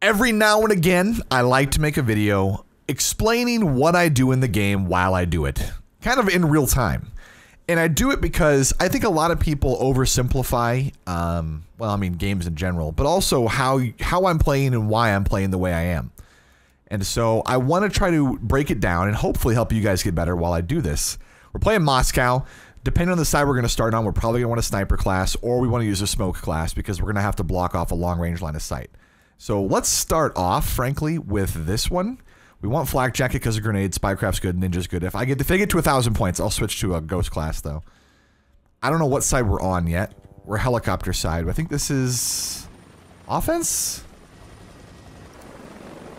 Every now and again, I like to make a video explaining what I do in the game while I do it, kind of in real time. And I do it because I think a lot of people oversimplify, um, well, I mean, games in general, but also how how I'm playing and why I'm playing the way I am. And so I want to try to break it down and hopefully help you guys get better while I do this. We're playing Moscow. Depending on the side we're going to start on, we're probably going to want a sniper class or we want to use a smoke class because we're going to have to block off a long range line of sight. So let's start off, frankly, with this one. We want flak jacket because of grenades. Spycraft's good. Ninja's good. If I get if they get to a thousand points, I'll switch to a ghost class though. I don't know what side we're on yet. We're helicopter side. I think this is offense.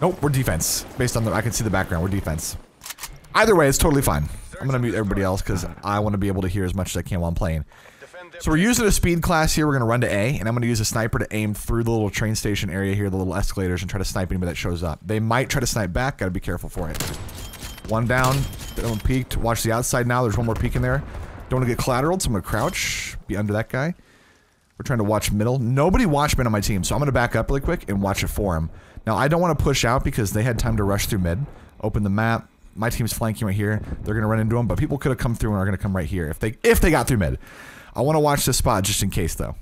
Nope, we're defense. Based on the, I can see the background. We're defense. Either way, it's totally fine. I'm gonna mute everybody else because I want to be able to hear as much as I can while I'm playing. So we're using a speed class here. We're gonna run to A, and I'm gonna use a sniper to aim through the little train station area here, the little escalators, and try to snipe anybody that shows up. They might try to snipe back. Gotta be careful for it. One down. One peeked. Watch the outside now. There's one more peek in there. Don't want to get collateraled, so I'm gonna crouch, be under that guy. We're trying to watch middle. Nobody watched mid on my team, so I'm gonna back up really quick and watch it for him. Now I don't want to push out because they had time to rush through mid, open the map. My team's flanking right here. They're gonna run into them, but people could have come through and are gonna come right here if they if they got through mid. I want to watch this spot just in case, though.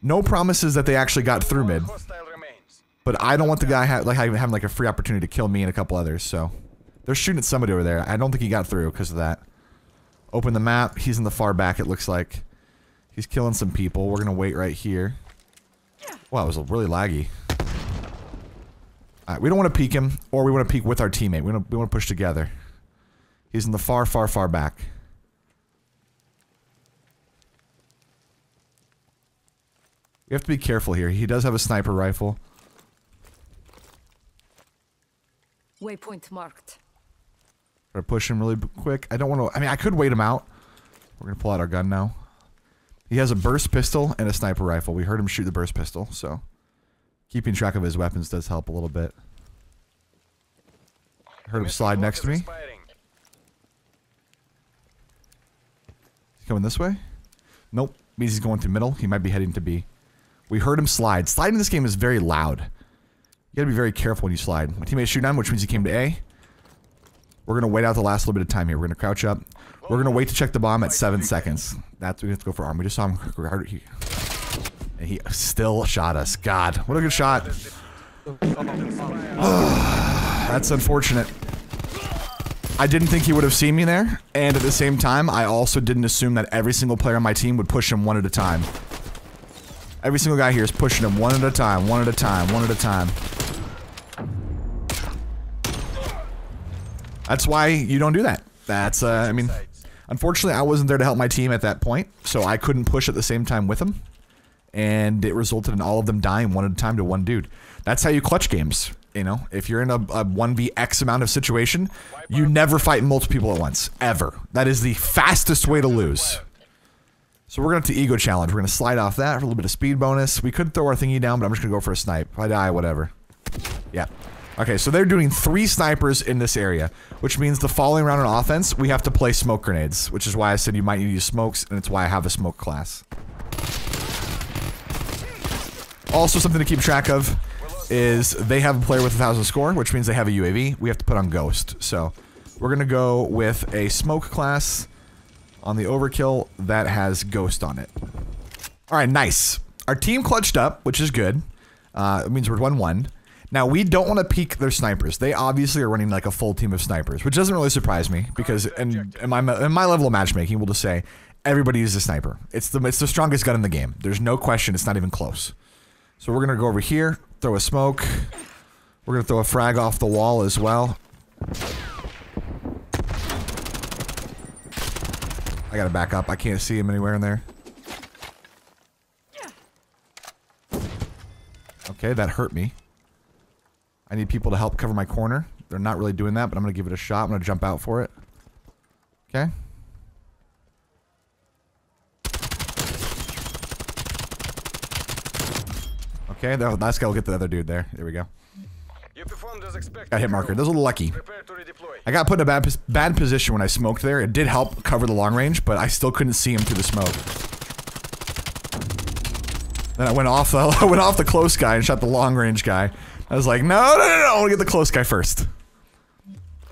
No promises that they actually got through mid. But I don't want the guy ha like having, like a free opportunity to kill me and a couple others, so. They're shooting at somebody over there. I don't think he got through because of that. Open the map. He's in the far back, it looks like. He's killing some people. We're going to wait right here. Wow, it was really laggy. Alright, we don't want to peek him, or we want to peek with our teammate. We, we want to push together. He's in the far, far, far back. We have to be careful here. He does have a sniper rifle. Waypoint marked. Try to push him really quick. I don't want to. I mean, I could wait him out. We're gonna pull out our gun now. He has a burst pistol and a sniper rifle. We heard him shoot the burst pistol, so keeping track of his weapons does help a little bit. Heard him slide next to me. He's coming this way. Nope. Means he's going to middle. He might be heading to B. We heard him slide. Sliding in this game is very loud. You gotta be very careful when you slide. My teammate's shooting on, which means he came to A. We're gonna wait out the last little bit of time here. We're gonna crouch up. We're gonna wait to check the bomb at seven seconds. That's we have to go for arm. We just saw him. And he still shot us. God, what a good shot. That's unfortunate. I didn't think he would have seen me there, and at the same time, I also didn't assume that every single player on my team would push him one at a time. Every single guy here is pushing him one at a time, one at a time, one at a time. That's why you don't do that. That's, uh, I mean, unfortunately, I wasn't there to help my team at that point, so I couldn't push at the same time with them. And it resulted in all of them dying one at a time to one dude. That's how you clutch games. You know, if you're in a, a 1v X amount of situation, you never fight multiple people at once. Ever. That is the fastest way to lose. So we're going to ego challenge. We're going to slide off that for a little bit of speed bonus. We could throw our thingy down, but I'm just going to go for a snipe. If I die, whatever. Yeah. Okay, so they're doing three snipers in this area, which means the following round on offense, we have to play smoke grenades, which is why I said you might need to use smokes, and it's why I have a smoke class. Also, something to keep track of is they have a player with a thousand score, which means they have a UAV. We have to put on ghost. So we're gonna go with a smoke class on the overkill that has ghost on it. All right, nice. Our team clutched up, which is good. Uh, it means we're one one. Now we don't want to peek their snipers. They obviously are running like a full team of snipers, which doesn't really surprise me because in, in my in my level of matchmaking, we'll just say everybody uses a sniper. It's the it's the strongest gun in the game. There's no question. It's not even close. So we're gonna go over here, throw a smoke. We're gonna throw a frag off the wall as well. I gotta back up. I can't see him anywhere in there. Okay, that hurt me. I need people to help cover my corner. They're not really doing that, but I'm gonna give it a shot. I'm gonna jump out for it. Okay. Okay, that guy will get the other dude there. There we go. Got hit marker. That was a little lucky. I got put in a bad, bad position when I smoked there. It did help cover the long range, but I still couldn't see him through the smoke. Then I went off the I went off the close guy and shot the long range guy. I was like, no, no, no, no, I want to get the close guy first.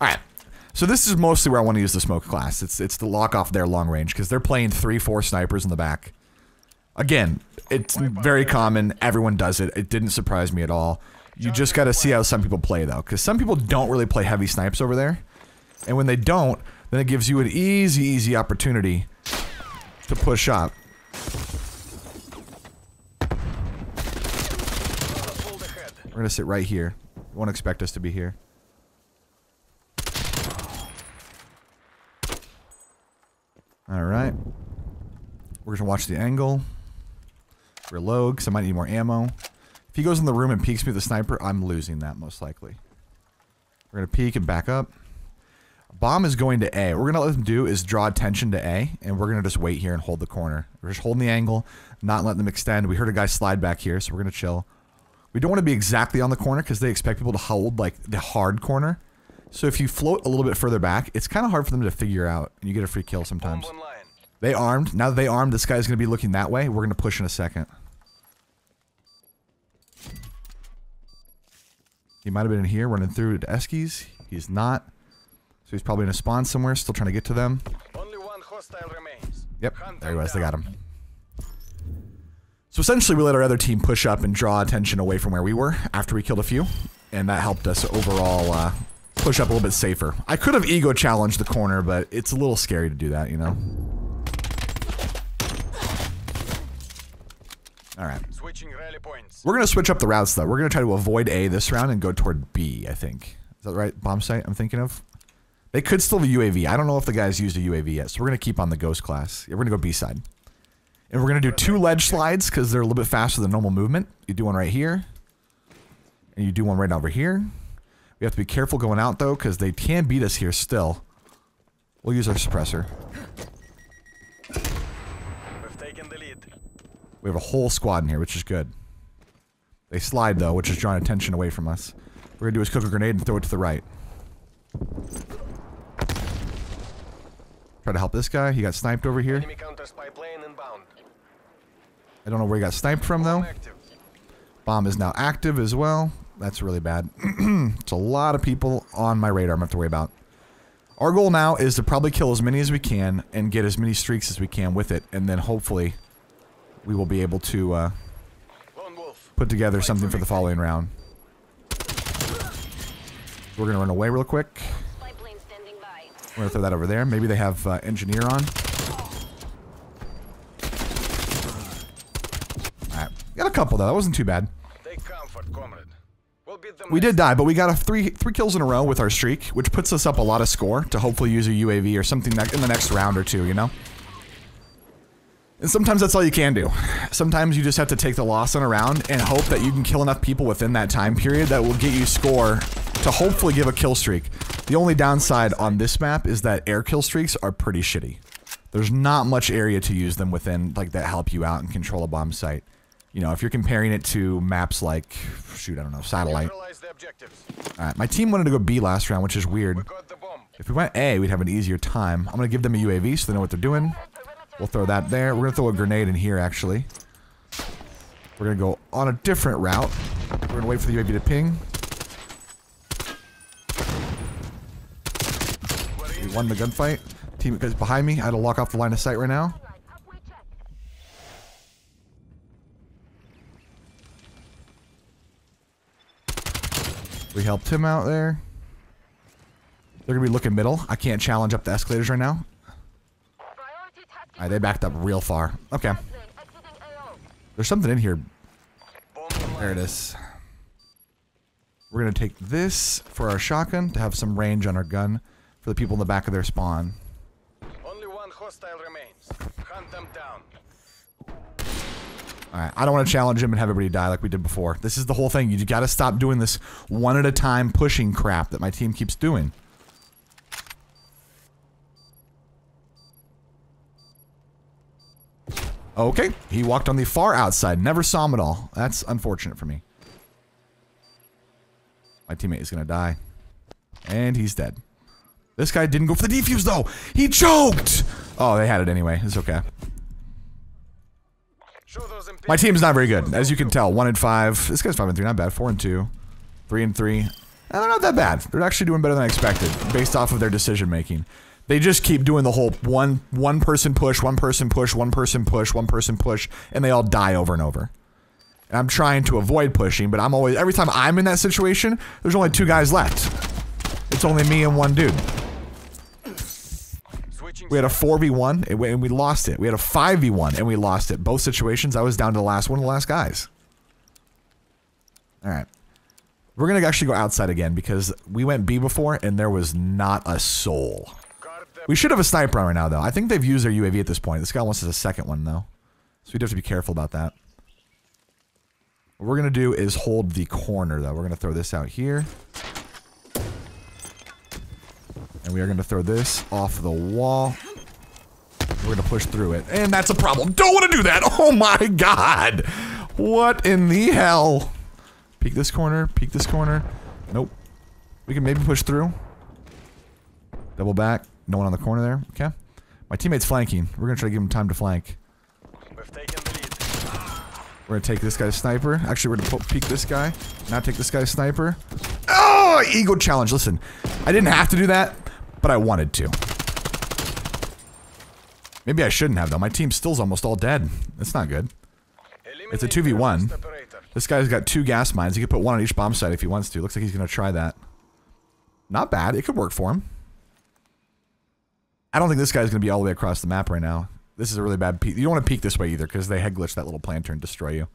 All right. So this is mostly where I want to use the smoke class. It's it's to lock off their long range because they're playing three, four snipers in the back. Again, it's very common. Everyone does it. It didn't surprise me at all. You just got to see how some people play though, because some people don't really play heavy snipes over there, and when they don't, then it gives you an easy, easy opportunity to push up. We're gonna sit right here. You won't expect us to be here. Alright. We're gonna watch the angle. Reload, because I might need more ammo. If he goes in the room and peeks me with the sniper, I'm losing that most likely. We're gonna peek and back up. Bomb is going to A. What we're gonna let them do is draw attention to A, and we're gonna just wait here and hold the corner. We're just holding the angle, not letting them extend. We heard a guy slide back here, so we're gonna chill. We don't want to be exactly on the corner because they expect people to hold like the hard corner. So if you float a little bit further back, it's kind of hard for them to figure out, and you get a free kill sometimes. They armed. Now that they armed, this guy's going to be looking that way. We're going to push in a second. He might have been in here running through to Eskies. He's not. So he's probably in a spawn somewhere, still trying to get to them. Only one hostile remains. Yep, Hunt there he was. They got him. So essentially, we let our other team push up and draw attention away from where we were after we killed a few, and that helped us overall uh, push up a little bit safer. I could have ego challenged the corner, but it's a little scary to do that, you know. All right, Switching rally points. we're gonna switch up the routes though. We're gonna try to avoid A this round and go toward B. I think is that the right bomb site I'm thinking of? They could still have a UAV. I don't know if the guys used a UAV yet, so we're gonna keep on the ghost class. Yeah, we're gonna go B side. And we're gonna do two ledge slides because they're a little bit faster than normal movement. You do one right here, and you do one right over here. We have to be careful going out though because they can beat us here still. We'll use our suppressor. We've taken the lead. We have a whole squad in here, which is good. They slide though, which is drawing attention away from us. What We're gonna do is cook a grenade and throw it to the right. Try to help this guy. He got sniped over here. Enemy counter spy plane inbound. I don't know where he got sniped from though. Bomb. Is now active as well. That's really bad. it's a lot of people on my radar I'm gonna have to worry about. Our goal now is to probably kill as many as we can and get as many streaks as we can with it, and then hopefully we will be able to uh, put together something for the following round. We're gonna run away real quick. Spy plane standing by. We're gonna throw that over there. Maybe they have uh, engineer on. Alright. Got a couple though. That wasn't too bad. Take comfort, comrade. We'll beat them We next did die, but we got a three three kills in a row with our streak, which puts us up a lot of score to hopefully use a UAV or something in the next round or two, you know? And sometimes that's all you can do. Sometimes you just have to take the loss on a round and hope that you can kill enough people within that time period that will get you score to hopefully give a kill streak. The only downside on this map is that air kill streaks are pretty shitty. There's not much area to use them within, like that help you out and control a bomb site. You know, if you're comparing it to maps like, shoot, I don't know, satellite. Neutralize the objectives. Alright, my team wanted to go B last round, which is weird. We got the bomb. If we went A, we'd have an easier time. I'm gonna give them a UAV so they know what they're doing. We'll throw that there. We're gonna throw a grenade in here, actually. We're gonna go on a different route. We're gonna wait for the UAV to ping. We won the gunfight. Team is behind me. I had to lock off the line of sight right now. We helped him out there. They're gonna be looking middle. I can't challenge up the escalators right now. Alright, they backed up real far. Okay. There's something in here. There it is. We're gonna take this for our shotgun to have some range on our gun for the people in the back of their spawn. Only one hostile remains. Hunt them down. Alright, I don't want to challenge him and have everybody die like we did before. This is the whole thing. You gotta stop doing this one at a time pushing crap that my team keeps doing. Okay, he walked on the far outside. Never saw him at all. That's unfortunate for me. My teammate is gonna die. And he's dead. This guy didn't go for the defuse though! He choked! Oh, they had it anyway. It's okay. My team's not very good, as you can tell. One and five. This guy's five and three, not bad. Four and two, three and three. And they're not that bad. They're actually doing better than I expected, based off of their decision making. They just keep doing the whole one one person push, one person push, one person push, one person push, and they all die over and over. And I'm trying to avoid pushing, but I'm always every time I'm in that situation, there's only two guys left. It's only me and one dude. We had a 4v1 and we- and we lost it. We had a 5v1 and we lost it. Both situations, I was down to the last one of the last guys. All right. We're going to actually go outside again because we went B before and there was not a soul. We should have a sniper right now, though. I think they've used their UAV at this point. This guy wants us a second one, though. So we'd have to be careful about that. What we're going to do is hold the corner, though. We're going to throw this out here. And we are going to throw this off the wall. We're going to push through it. And that's a problem. Don't want to do that. Oh, my God. What in the hell? Peek this corner. Peek this corner. Nope. We can maybe push through. Double back. No one on the corner there. Okay. My teammate's flanking. We're going to try to give him time to flank. We've taken the lead. We're going to take this guy's sniper. Actually, we're going to peek this guy. Now take this guy's sniper. Oh, ego challenge. Listen, I didn't have to do that, but I wanted to. Maybe I shouldn't have, though. My team still's almost all dead. That's not good. It's a 2v1. This guy's got two gas mines. He could put one on each bomb site if he wants to. Looks like he's going to try that. Not bad. It could work for him. I don't think this guy's going to be all the way across the map right now. This is a really bad peek. You don't want to peek this way either because they head glitch that little planter and destroy you.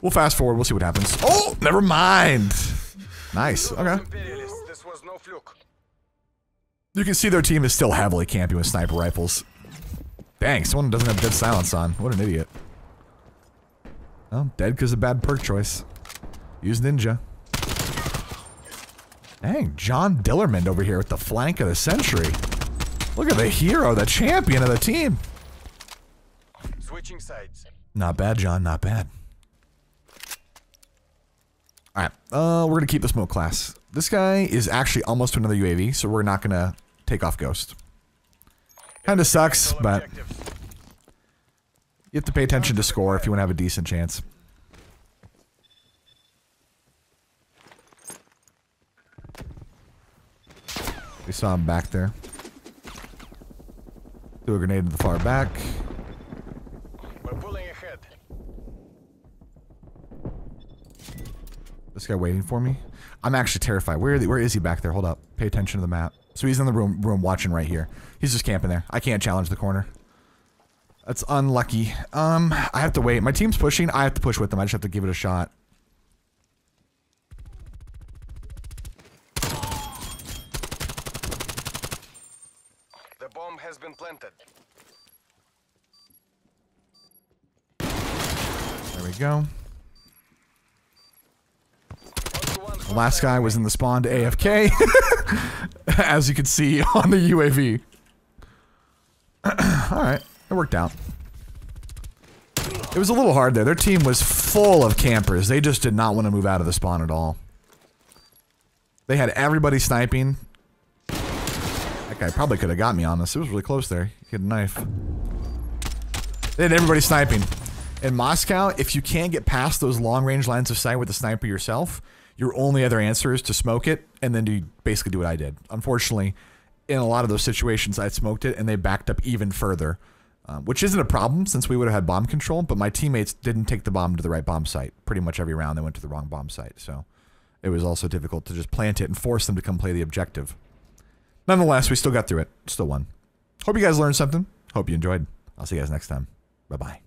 We'll fast forward. We'll see what happens. Oh, never mind. Nice. Okay. You can see their team is still heavily camping with sniper rifles. Dang, someone doesn't have dead silence on. What an idiot. Well, dead because of bad perk choice. Use ninja. Dang, John Dillermand over here with the flank of the century. Look at the hero, the champion of the team. Switching sides. Not bad, John. Not bad. All right, uh, we're gonna keep the smoke class. This guy is actually almost to another UAV, so we're not gonna take off Ghost. Kind of sucks, but you have to pay attention to score if you want to have a decent chance. We saw him back there. Threw a grenade to the far back. We're pulling ahead. This guy waiting for me. I'm actually terrified. Where, are the, where is he back there? Hold up. Pay attention to the map. So he's in the room, room watching right here. He's just camping there. I can't challenge the corner. That's unlucky. Um, I have to wait. My team's pushing. I have to push with them. I just have to give it a shot. The bomb has been planted. There we go. The last guy was in the spawn to AFK. As you can see on the UAV. Alright. It worked out. It was a little hard there. Their team was full of campers. They just did not want to move out of the spawn at all. They had everybody sniping. Guy probably could have got me on this. It was really close there. He had a knife. They had everybody sniping. In Moscow, if you can't get past those long range lines of sight with the sniper yourself, your only other answer is to smoke it and then do basically do what I did. Unfortunately, in a lot of those situations, I smoked it and they backed up even further, um, which isn't a problem since we would have had bomb control. But my teammates didn't take the bomb to the right bomb site. Pretty much every round, they went to the wrong bomb site. So it was also difficult to just plant it and force them to come play the objective. Nonetheless, we still got through it. Still won. Hope you guys learned something. Hope you enjoyed. I'll see you guys next time. Bye bye.